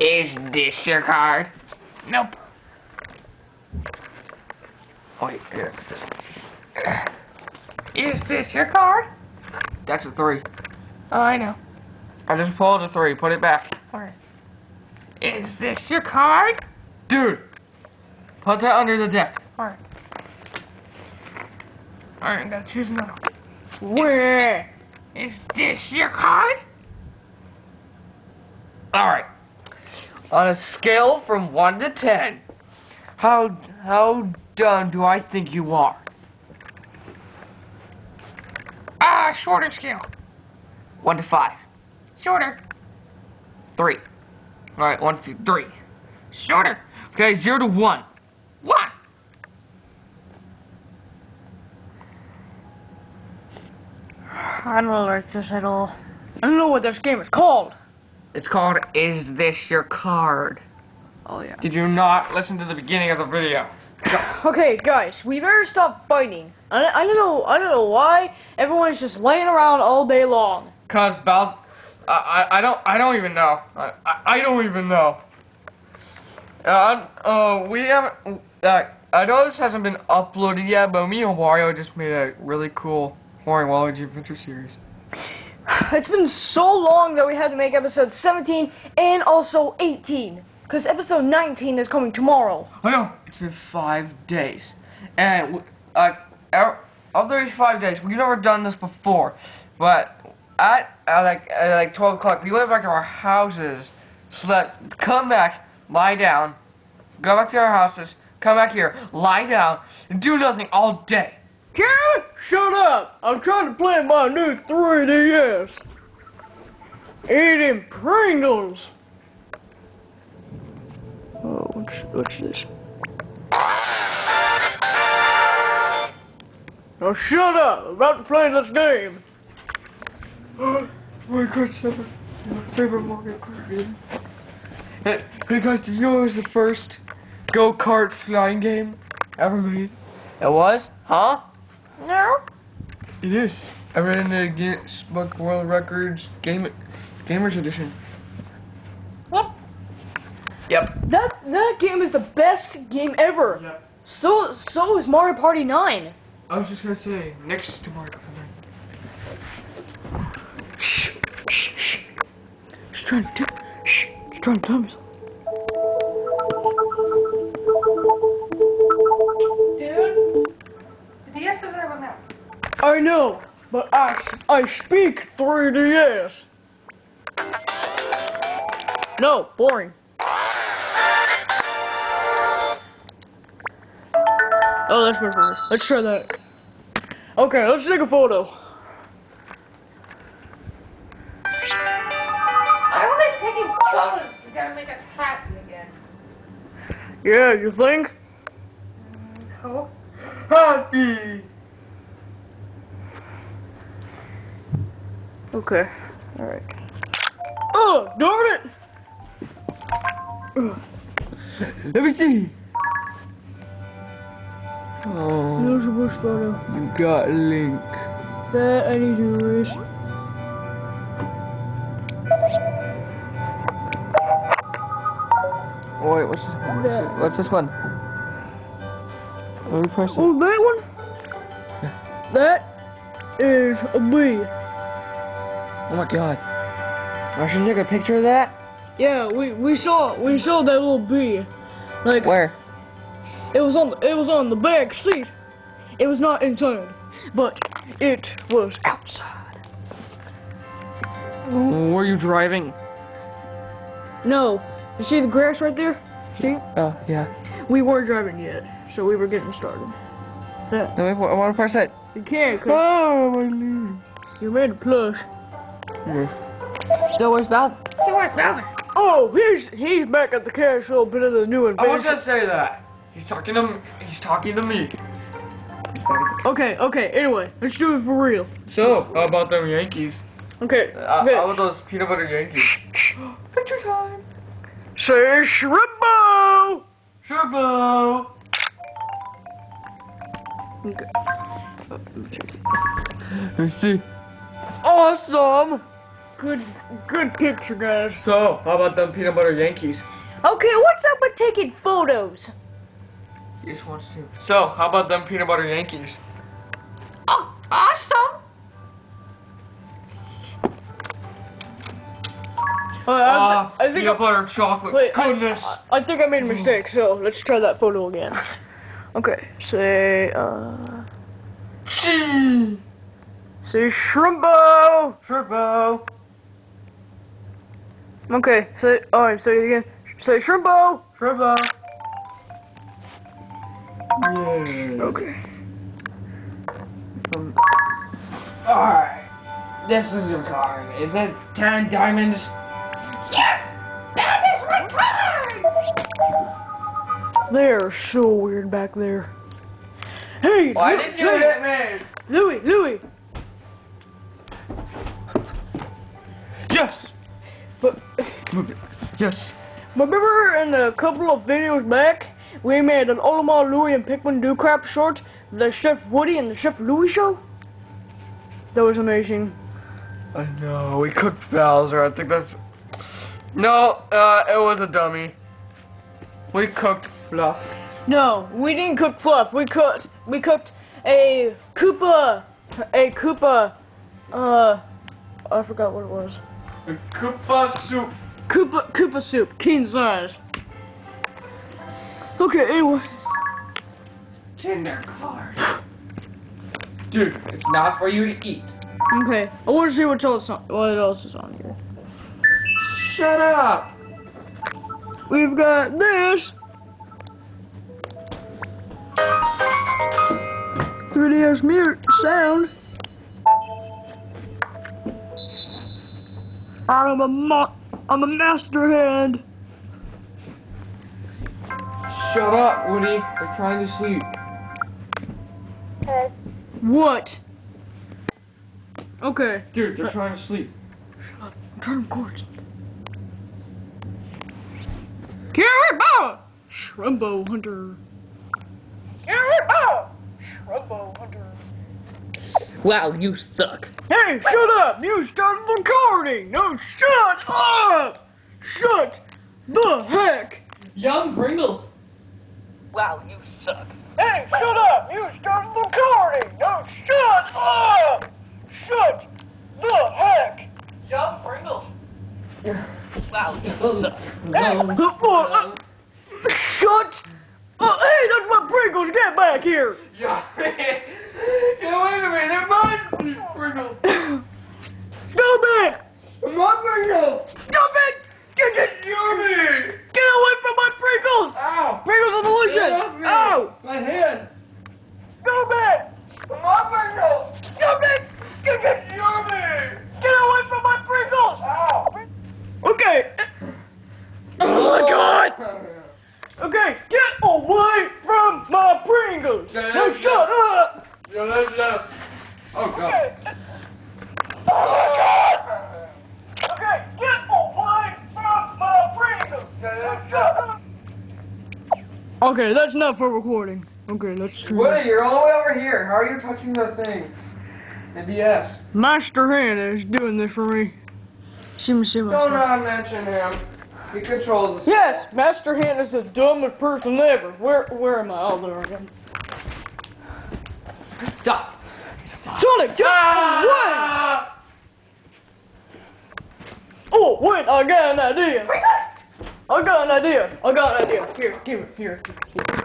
Is this your card? Nope. Wait, here. Is this your card? That's a three. Oh, I know. I just pulled a three. Put it back. Alright. Is this your card? Dude! Put that under the deck. Alright. Alright, I gotta choose another one. Where? Is this your card? Alright. On a scale from 1 to 10, how how done do I think you are? Ah, shorter scale. 1 to 5. Shorter. 3. Alright, 1 to 3. Shorter. Okay, 0 to 1. 1. I don't like this at all. I don't know what this game is called. It's called Is This Your Card? Oh yeah. Did you not listen to the beginning of the video? Okay, guys, we better stop fighting. I, I don't know. I don't know why everyone's just laying around all day long. Cause Bal, I, I, I don't, I don't even know. I, I, I don't even know. Uh, uh, we haven't. Uh, I know this hasn't been uploaded yet, but me and Wario just made a really cool Wario Waluigi Adventure series. It's been so long that we had to make episode 17 and also 18. Because episode 19 is coming tomorrow. I know. It's been five days, and uh, our, of those five days, we've never done this before. But at, at like at like 12 o'clock, we went back to our houses, slept, come back, lie down, go back to our houses, come back here, lie down, and do nothing all day. Karen, shut up! I'm trying to play my new 3DS. Eating Pringles. Oh, what's, what's this? Now shut up! I'm about to play this game. Mario Kart 7, my favorite Mario Kart game. Hey, hey guys, you know it was the first go-kart flying game ever made? It was? Huh? No. It is. I read in the Guinness Book World Records Game Gamers Edition. Yep. Yep. That that game is the best game ever. Yep. So so is Mario Party 9. I was just gonna say, next to Mario Kart. Shh, shh, shh. She's trying to shh, she's trying to tell me something. I know, but I, I speak 3DS. No, boring. Oh, that's perfect. Let's try that. Okay, let's take a photo. I don't like taking photos. You gotta make us happy again. Yeah, you think? Okay. Alright. Oh, darn it! Ugh. Let me see. Oh, There's a bush photo. Oh, you got a Link. That I need to erase. Oh wait, what's this one? What's this, what's this one? Let me press it. Oh, that one? That is a bee. Oh my god. I should take a picture of that? Yeah, we we saw we saw that little bee. Like Where? it was on the, it was on the back seat. It was not inside, but it was outside. Were you driving? No, you see the grass right there? See? Oh, yeah. We weren't driving yet, so we were getting started. Yeah, No, wait, I want to press it. you can't 'cause Oh, my knee. you made a plush. So where's Bowser? Hey, where's Bowser? Oh, he's he's back at the castle, bit of the new one. I was invention. gonna say that. He's talking to me. He's talking to me. Okay, okay. Anyway, let's do it for real. So, how about them Yankees? Okay. Uh, okay. how about those peanut butter Yankees? Picture time. Say Shrimbo! Turbo. Okay. Let's see. Awesome. Good, good picture, guys. So, how about them peanut butter Yankees? Okay, what's up with taking photos? He just wants to. So, how about them peanut butter Yankees? Oh, awesome. Uh, I, Ah, I think peanut I, butter chocolate. wait, Goodness. I, I think I made a mistake. So let's try that photo again. Okay, say uh, say shrimpo. Turbo. Okay, say all right, say it again. Say shrimpo. Turbo. Yeah. Okay. Um, Alright. This is your card. Is it 10 diamonds? Yes! That is returned! They are so weird back there. Hey, Why Lu- did you Louie, hit me? Louie, Louie. Yes. remember in a couple of videos back, we made an Olimar Louie and Pikmin Do Crap short, the Chef Woody and the Chef Louie show. That was amazing. I know, we cooked Bowser. I think that's. No, uh, it was a dummy. We cooked Fluff. No, we didn't cook fluff. We cooked we cooked a Koopa a Koopa uh I forgot what it was. The Koopa soup. Koopa Koopa soup, king size. Okay, anyway. Kinder card. Dude, it's not for you to eat. Okay, I want to see what else on, what else is on here. Shut up. We've got this. 3DS mute sound. I'm a mo- I'm a master hand. Shut up, Woody. They're trying to sleep. What? Okay. Dude, they're trying to sleep. Shut up. I'm trying to record. Caribou! Shrumbo Hunter. Caribou! Shrumbo Hunter. Wow, you suck. Hey, shut up! You started recording! No, shut up! Shut the heck! Young Pringles. Wow, you suck. Hey, shut up! You started recording! No, shut up! Shut the heck! Young Pringles. Wow, you suck. Hey, shut! Hey, that's my Pringles! Get back here! Yeah. yeah, wait a minute. They're mine. Pringles. Go back! My Pringles. Stop it! Get, get, Yummy. get away from my Pringles! Ow. Pringles off Evolution! Ow! My hand. Go back! My Pringles. Stop it! Get, get, Yummy. get away from my Pringles! Ow. Okay. Oh my god! Okay, get away from my Pringles! Yeah, Now yeah, shut up! Yeah, that's yes. Oh god. Okay. Oh my god! Okay, get away from my Pringles! Now shut up! Okay, that's enough for recording. Okay, let's try. Woody, you're all the way over here. How are you touching the thing? The DS. Master Hand is doing this for me. Me, see. Don't not mention him. He controls the Yes, Master Hand is the dumbest person ever. Where, where am I? Oh, there I am. Stop. Sonic, get away! Oh, wait, I got an idea. I got an idea. I got an idea. Here, give it, here. here.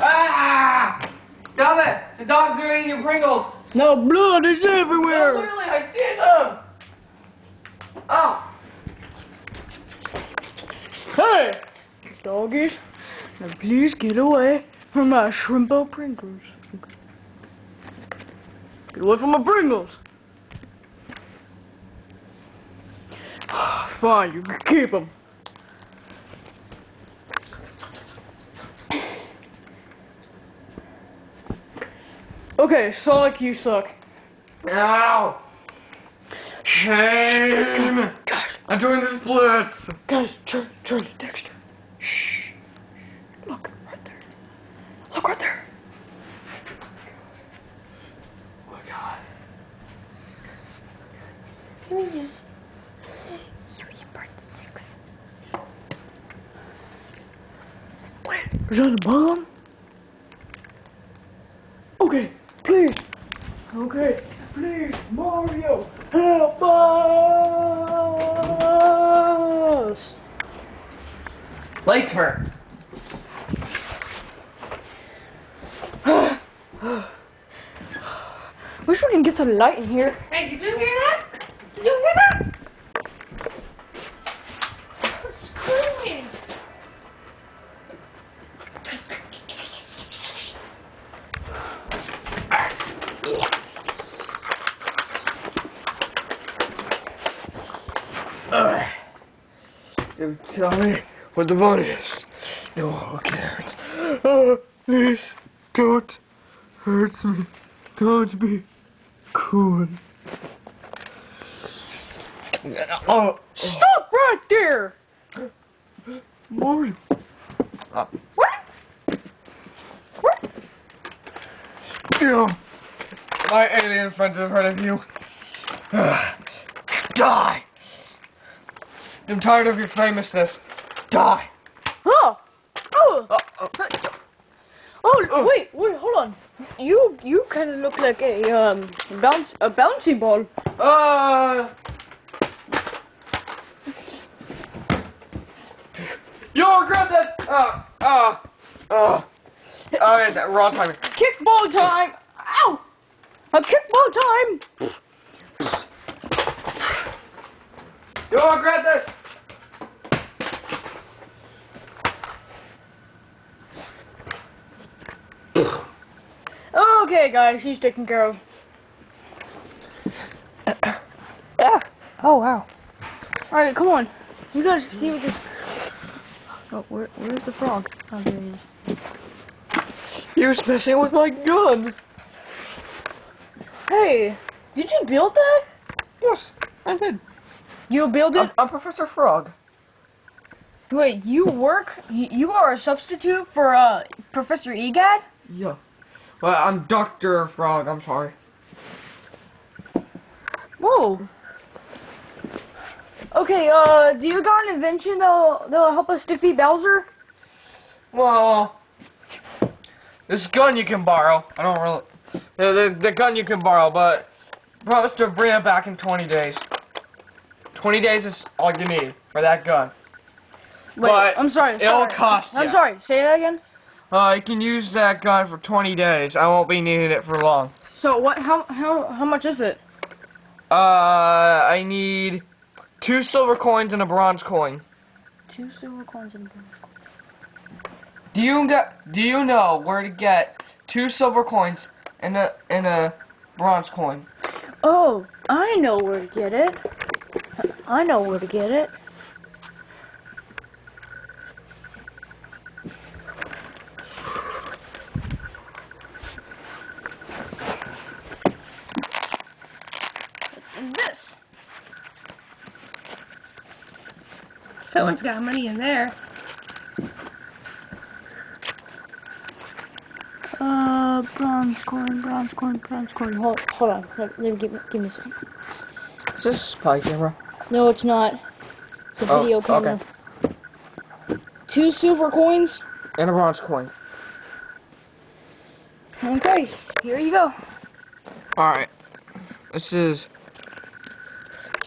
Ah! Stop it! The dogs are eating your Pringles. Now blood is No, everywhere. literally, I see them. Oh. Hey, doggies, now please get away from my shrimpo Pringles. Get away from my Pringles. Fine, you can keep them. Okay, Sonic, you suck. Ow. Shame. Guys, I'm doing the splits. guys, turn, turn Charlie Dexter. Shh. Look, right there. Look right there. Oh my god. Is that a bomb? Okay, please. Okay, please, Mario, help us! Lights for. Wish we can get some light in here. Hey, did you hear that? Did you hear that? Screaming. Uh, you tell me what the bone is. No, I can't. Oh, please, don't hurt me. Don't be cool. Oh, Stop right there! Mario. Uh, What? What? you. My alien friends have heard of you. Die. I'm tired of your famousness. Die. Oh! Oh! Uh, uh, Oh, Oh. wait, wait, hold on. You, you kind of look like a, um, bounce, a bouncy ball. Uh. You'll regret that. Uh. Uh. Uh. Oh, yeah, that wrong timing. Kickball time! Ow! A kickball time! You'll regret this. Okay, guys, he's taken care of. Ah. Oh, wow. Alright, come on. You guys see what this... Oh, where, where's the frog? Oh, there he is. Was messing with my gun. Hey, did you build that? Yes, I did. You build it? I'm, I'm Professor Frog. Wait, you work? You, you are a substitute for uh Professor EGAD? Yeah. Well, I'm Doctor Frog. I'm sorry. Whoa. Okay, uh, do you got an invention that'll, that'll help us defeat Bowser? Well, this gun you can borrow. I don't really. The, the, the gun you can borrow, but promise to bring it back in 20 days. 20 days is all you need for that gun. Wait, But I'm sorry. it'll sorry. cost I'm sorry. Say that again. Uh, you can use that gun for 20 days. I won't be needing it for long. So what? How how how much is it? Uh, I need two silver coins and a bronze coin. Two silver coins and. A bronze coin. Do you get? Do you know where to get two silver coins and a and a bronze coin? Oh, I know where to get it. I know where to get it. This. Someone's got money in there. Uh, bronze coin, bronze coin, bronze coin. Hold, hold on. Let, let me give me, give me a second. Is this a spy camera? No, it's not. It's a Oh, video camera. Two silver coins. And a bronze coin. Okay, here you go. Alright. This is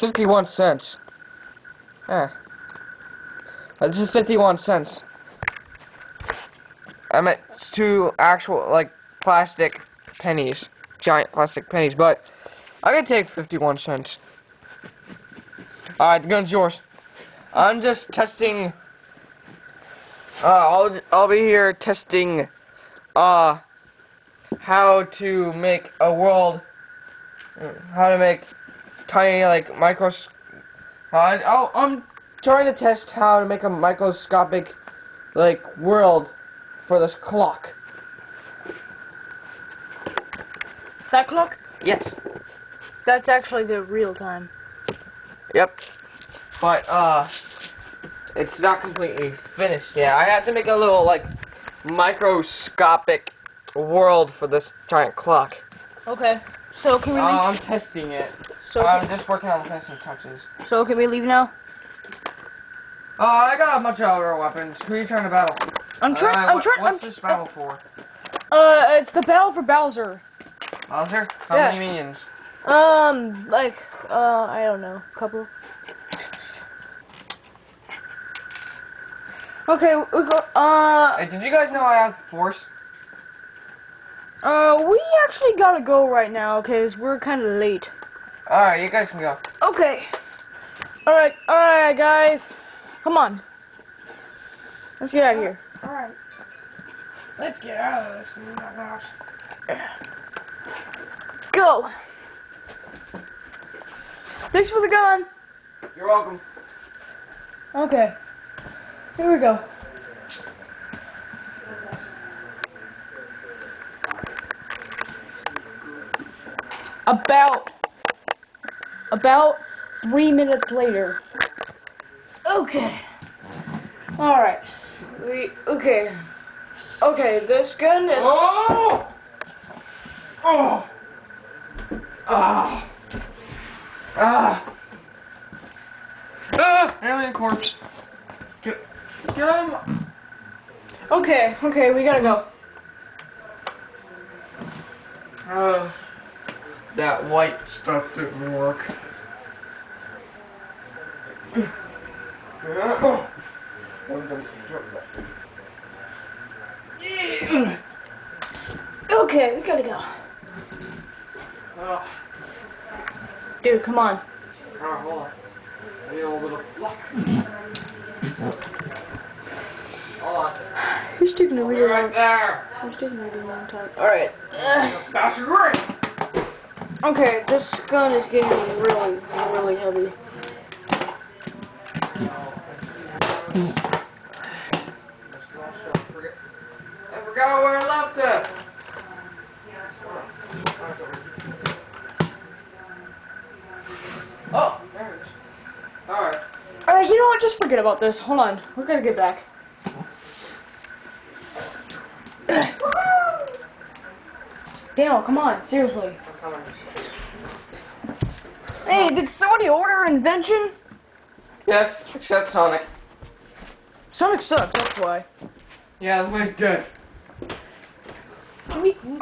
51 cents. Eh. Uh, This is 51 cents. I meant two actual, like, plastic pennies. Giant plastic pennies, but I can take 51 cents. Alright, the gun's yours. I'm just testing. Uh, I'll, I'll be here testing, uh, how to make a world how to make tiny like micros. Uh, oh, I'm trying to test how to make a microscopic like world for this clock. That clock? Yes. That's actually the real time. Yep. But uh, it's not completely finished yet. I have to make a little like microscopic world for this giant clock. Okay. So can we Oh, leave? I'm testing it. so I'm just working on the finishing touches. so can we leave now? Oh, I got a bunch of other weapons. Who are you trying to battle? I'm trying. Uh, I'm trying. What's I'm, this battle for? Uh, it's the battle for Bowser. Bowser? How Yeah. many minions? Um, like, uh, I don't know, couple. Okay, we go, uh, Hey, did you guys know I have force? uh, we actually gotta go right now, cause we're kinda late. Alright, you guys can go. Okay. Alright, alright, guys. Come on. Let's get out of here. Alright. Let's get out of this. Go! Thanks for the gun! You're welcome. Okay. Here we go. About about three minutes later. Okay. Alright. We okay. Okay, this gun is Oh! Oh! Ah! Ah! Ah! Alien corpse. Get, get him! Okay, okay, we gotta go. Uh, that white stuff didn't work. Okay, we gotta go. Dude, come on. oh, hold on. I need a little bit of luck. Hold on. Who's taking a really right long there. Who's taking a really long time? Alright. That's great. Okay, this gun is getting really, really heavy. I forgot where I left it. Oh, there it is. Alright. Alright, you know what? Just forget about this. Hold on. We're gonna get back. Daniel, come on. Seriously. Hey, did somebody order an invention? Yes, except Sonic. Sonic sucks, that's why. Yeah, the way's good.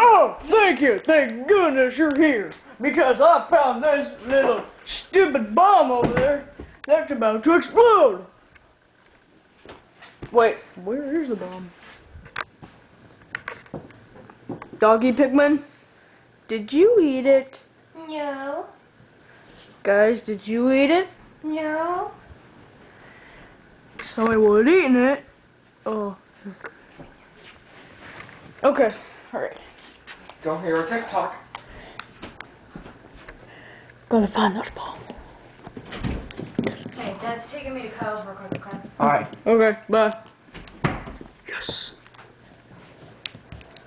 Oh, thank you. Thank goodness you're here. Because I found this little stupid bomb over there that's about to explode. Wait, where is the bomb? Doggy Pigman, did you eat it? No. Guys, did you eat it? No. So I was eating it. Oh. Okay, alright. Don't hear a TikTok. Gonna find that bomb. Hey, Dad's taking me to Kyle's real quick, okay? Alright. Okay, bye. Yes.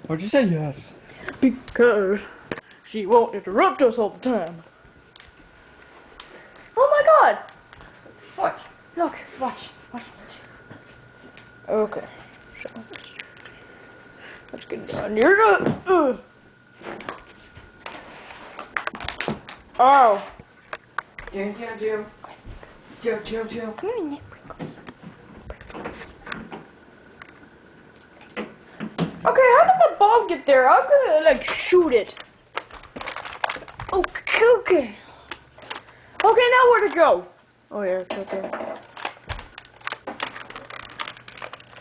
What'd you say yes? Because she won't interrupt us all the time. Oh my god! What? Look, watch, watch. Okay. So, let's get down here. Uh, uh. Oh. Jim, Jim, Jim. Jim, Jim, Jim. Okay, how did the ball get there? I'm gonna like shoot it. Okay, okay. Okay, now where to go? Oh yeah, it's right there.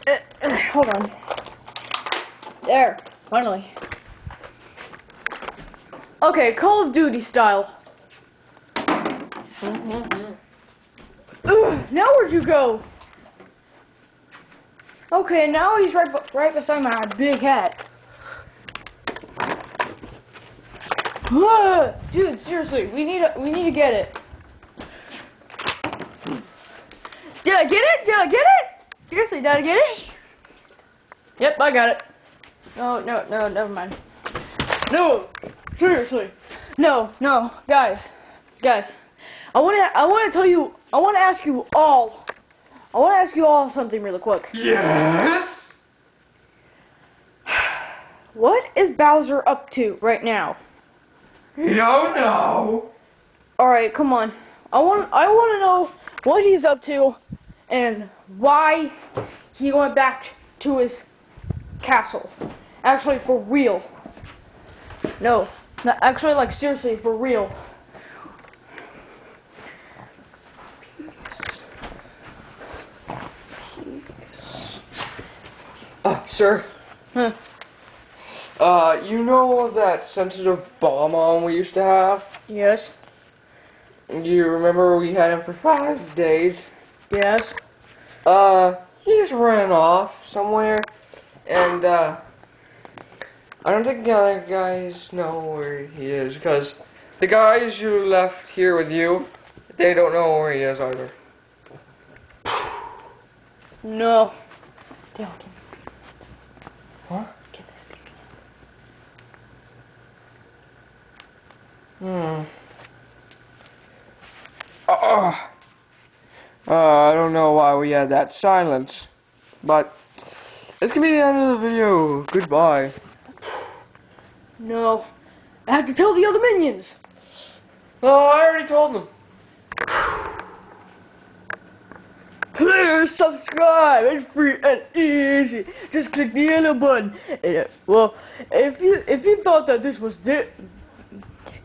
Uh, uh, hold on. There, finally. Okay, Call of Duty style. Mm-hmm. Ugh, now where'd you go? Okay, now he's right right beside my big hat. Dude, seriously, we need to, we need to get it. Did I get it? Did I get it? Seriously, did I get it? Yep, I got it. No, no, no, never mind. No, seriously. No, no, guys, guys. I want to, I want to tell you, I want to ask you all, I want to ask you all something really quick. Yes. What is Bowser up to right now? You don't know. All right, come on. I want I want to know what he's up to and why he went back to his castle. Actually, for real. No, not actually, like seriously, for real. Uh, sir. Huh. Uh, you know that sensitive bomb on we used to have? Yes. You remember we had him for five days? Yes. Uh, he's ran off somewhere, and, uh, I don't think the other guys know where he is, because the guys you left here with you, they don't know where he is either. No. Dale, get, Huh? get this. Hmm. Uh, uh, I don't know why we had that silence, but it's gonna be the end of the video. Goodbye. No. I have to tell the other minions. Oh, I already told them. Please subscribe. It's free and easy. Just click the yellow button. And, well, if you if you thought that this was di-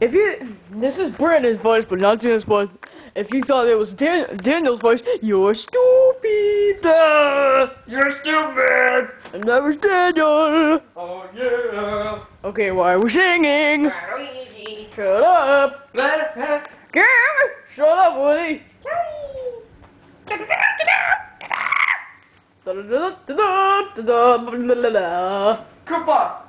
if you this is Brandon's voice, but not Daniel's voice. If you thought it was Dan Daniel's voice, you're stupid. You're stupid. And that was Daniel. Oh yeah. Okay, why are we singing? Shut up. Shut up, Woody. Goodbye.